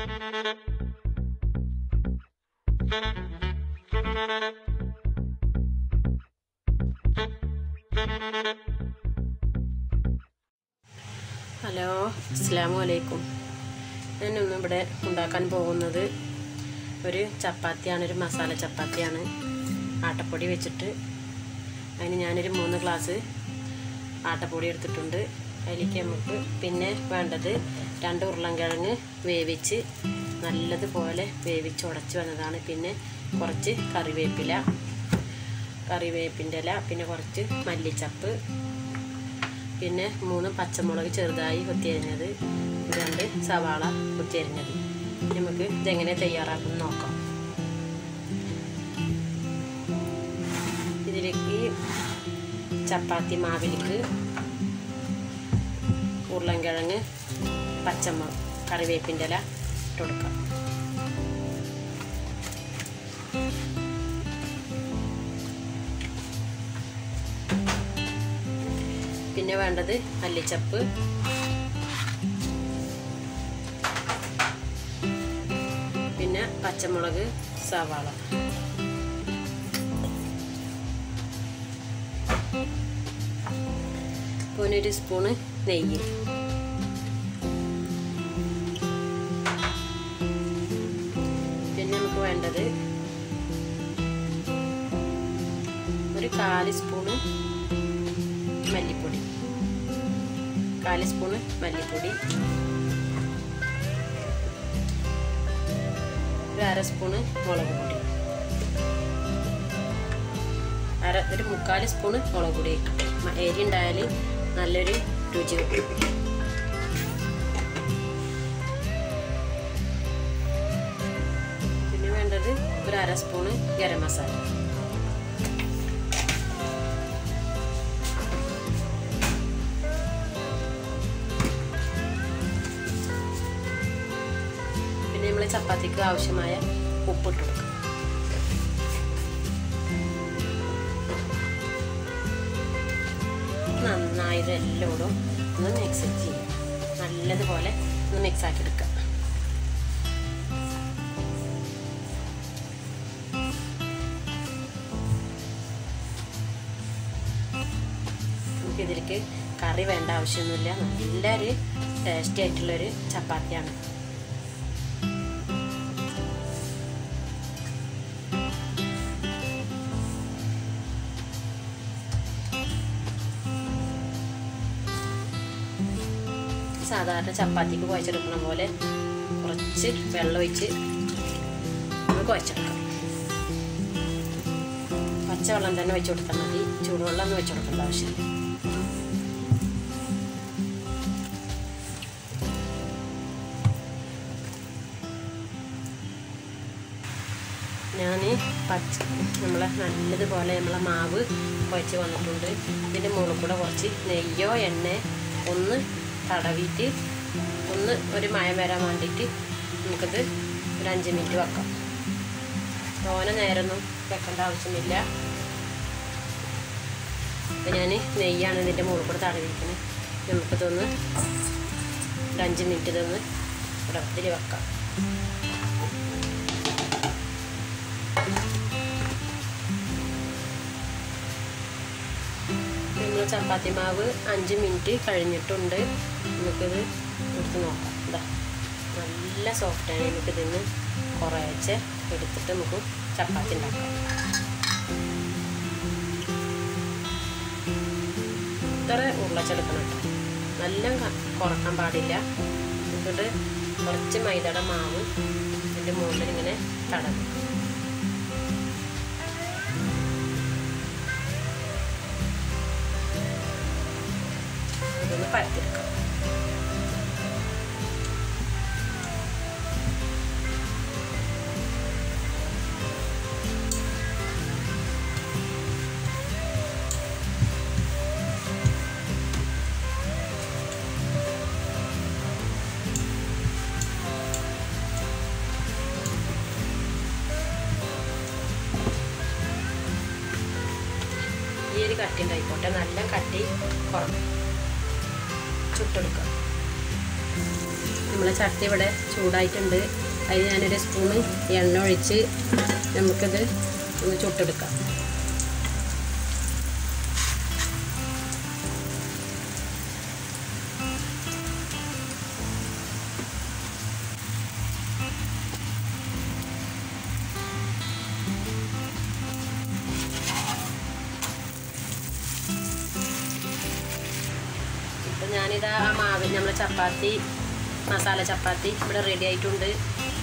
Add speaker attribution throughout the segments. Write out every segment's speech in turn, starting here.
Speaker 1: Hello അസ്സാം വലൈക്കും ഞാനൊന്നും ഇവിടെ ഉണ്ടാക്കാൻ പോകുന്നത് ഒരു ചപ്പാത്തിയാണ് ഒരു മസാല ചപ്പാത്തിയാണ്. ആട്ടപ്പൊടി വെച്ചിട്ട് അതിന് ഞാനൊരു മൂന്ന് ഗ്ലാസ് ആട്ടപ്പൊടി എടുത്തിട്ടുണ്ട്. അതിലേക്ക് നമുക്ക് പിന്നെ വേണ്ടത് രണ്ട് ഉരുളൻകിഴങ്ങ് വേവിച്ച് നല്ലതുപോലെ വേവിച്ച് ഉടച്ച് വന്നതാണ്. പിന്നെ കുറച്ച് കറിവേപ്പില കറിവേപ്പിന്റെ ഇല പിന്നെ കുറച്ച് മല്ലിച്ചപ്പ് പിന്നെ മൂന്ന് പച്ചമുളക് ചെറുതായി കൊത്തിയരിഞ്ഞത് രണ്ട് സവാള കൊത്തിയരിഞ്ഞത്. നമുക്ക് ഇതെങ്ങനെ തയ്യാറാക്കും നോക്കാം. ഇതിലേക്ക് ചപ്പാത്തി മാവിലേക്ക് ഉരുളൻകിഴങ്ങ് പച്ചമുളക് കറിവേപ്പിന്റെ ഇല ഇട്ട് കൊടുക്കാം. പിന്നെ വേണ്ടത് മല്ലിച്ചപ്പ്. പിന്നെ പച്ചമുളക് സവാള. പിന്നെ ഒരു സ്പൂണ് നെയ്യ്. നമുക്ക് വേണ്ടത് ഒരു കാൽ സ്പൂണ് മല്ലിപ്പൊടി. കാൽ സ്പൂണ് മല്ലിപ്പൊടി. ഒരു അര സ്പൂണ് മുളക് പൊടി. അര ഒരു മുക്കാൽ സ്പൂണ് മുളക് പൊടി. എരി ഉണ്ടായാൽ നല്ലൊരു രുചി കിട്ടും. അര സ്പൂണ് ഗരം മസാല പിന്നെ നമ്മൾ ചപ്പാത്തിക്ക് ആവശ്യമായ ഉപ്പിട്ട് കൊടുക്കും നന്നായി ഇതെല്ലോടും ഒന്ന് മിക്സ് ചെയ്യാം നല്ലതുപോലെ ഒന്ന് മിക്സ് ആക്കി എടുക്കാം നമുക്കിതിലേക്ക് കറി വേണ്ട ആവശ്യമൊന്നുമില്ല. നല്ലൊരു ടേസ്റ്റി ആയിട്ടുള്ളൊരു ചപ്പാത്തിയാണ്. സാധാരണ ചപ്പാത്തിക്ക് കുഴച്ചെടുക്കുന്ന പോലെ കുറച്ച് വെള്ളം ഒഴിച്ച് നമ്മൾ കുഴച്ചെടുക്കാം. പച്ചവെള്ളം തന്നെ വെച്ച് കൊടുത്താൽ മതി. ചൂടുവെള്ളം ഒന്നും വെച്ച് കൊടുക്കേണ്ട ആവശ്യമില്ല. ഞാൻ പച്ച നമ്മളെ നല്ലതുപോലെ നമ്മളെ മാവ് കുഴച്ച് വന്നിട്ടുണ്ട്. ഇതിന്റെ മുകളിൽ കൂടെ കുറച്ച് നെയ്യോ എണ്ണ ഒന്ന് തടവിയിട്ട് ഒന്ന് ഒരു മയം വരാൻ വേണ്ടിയിട്ട് നമുക്കിത് ഒരു അഞ്ച് മിനിറ്റ് വെക്കാം. തോന നേരൊന്നും വെക്കേണ്ട ആവശ്യമില്ല അപ്പം ഞാൻ നെയ്യാണ് ഇതിന്റെ മുകളിൽ കൂടെ തടവിയിരിക്കുന്നത് നമുക്കിതൊന്ന് ഒരു അഞ്ച് മിനിറ്റ് ഇതൊന്ന് ഇടത്തിൽ വെക്കാം. നമ്മൾ ചപ്പാത്തി മാവ് അഞ്ച് മിനിറ്റ് കഴിഞ്ഞിട്ടുണ്ട്. നമുക്കിത് എടുത്ത് നോക്കാം. ഇതാ നല്ല സോഫ്റ്റാണ് നമുക്കിതിന്ന് കുറേശ്ശെ എടുത്തിട്ട് നമുക്ക് ചപ്പാത്തി ഉണ്ടാക്കാം. ഇത്ര ഉരുളച്ചെടുക്കണം നല്ല കുറയ്ക്കാൻ പാടില്ല. എന്നിട്ട് കുറച്ച് മൈദയുടെ മാവ് അതിന്റെ മുകളിൽ ഇങ്ങനെ തടവും. ഇതൊന്ന് പരത്തിയെടുക്കാം. ഒരു കട്ടി ഉണ്ടായിക്കോട്ടെ. നല്ല കട്ടി കുറഞ്ഞു ചുട്ടെടുക്കുക നമ്മളെ ചട്ടി ഇവിടെ ചൂടായിട്ടുണ്ട്. അതിന് ഞാനൊരു സ്പൂണ് എണ്ണ ഒഴിച്ച് നമുക്കിത് ഒന്ന് ചുട്ടെടുക്കാം. ഞാനിതാ ആ മാവിൽ നമ്മളെ ചപ്പാത്തി മസാല ചപ്പാത്തി ഇവിടെ റെഡി ആയിട്ടുണ്ട്.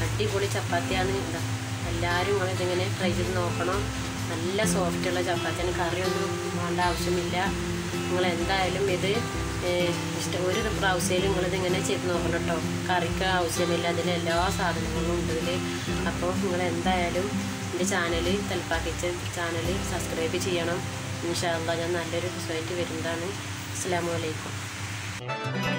Speaker 1: അടിപൊളി ചപ്പാത്തിയാണ്. ഇതാ എല്ലാവരും നിങ്ങൾ ഇതിങ്ങനെ ട്രൈ ചെയ്ത് നോക്കണം. നല്ല സോഫ്റ്റ് സോഫ്റ്റുള്ള ചപ്പാത്തിയാണ്. കറിയൊന്നും വേണ്ട ആവശ്യമില്ല. നിങ്ങൾ എന്തായാലും ഇത് ഇഷ്ടം ഒരു പ്രാവശ്യം നിങ്ങളിതിങ്ങനെ ചെയ്ത് നോക്കണം കേട്ടോ കറിക്ക് ആവശ്യമില്ല. അതിൽ എല്ലാ സാധനങ്ങളും ഉണ്ട് ഇതിൽ അപ്പോൾ നിങ്ങൾ എന്തായാലും എന്റെ ചാനൽ തൽപ്പാ കിച്ചൻ ചാനൽ സബ്സ്ക്രൈബ് ചെയ്യണം ഇൻഷാല്ല ഞാൻ നല്ലൊരു റിസൾട്ട് വരുന്നതാണ്. അസ്സാം വലൈക്കും Thank you.